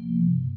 うん。